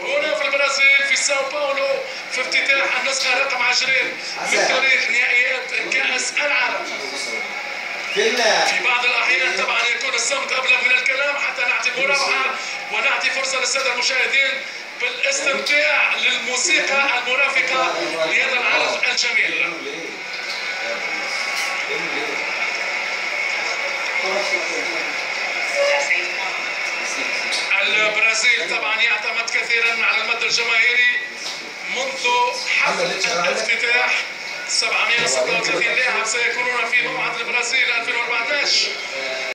هنا في البرازيل في ساو باولو في افتتاح النسخة رقم 20 من تاريخ نهائيات كأس العالم. في بعض الأحيان طبعا يكون الصمت أبلغ من الكلام حتى نعطي مراوحة ونعطي فرصة للسادة المشاهدين بالاستمتاع للموسيقى المرافقة لهذا العرض الجميل. البرازيل طبعا يعتمد كثيرا على المد الجماهيري منذ حفل الافتتاح 736 لاعب سيكونون في موعد البرازيل 2014